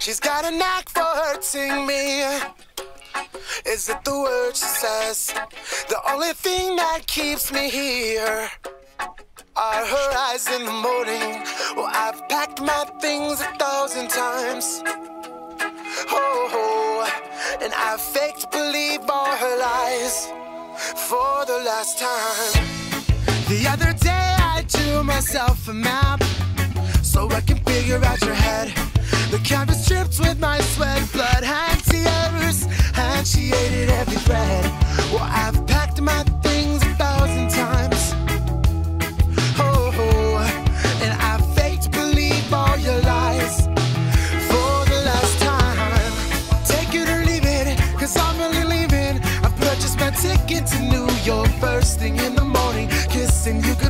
She's got a knack for hurting me. Is it the word she says? The only thing that keeps me here are her eyes in the morning. Well, I've packed my things a thousand times. Oh, ho, and I faked believe all her lies for the last time. The other day I drew myself a map so I can figure out your head. My ticket to New York first thing in the morning, kissing you good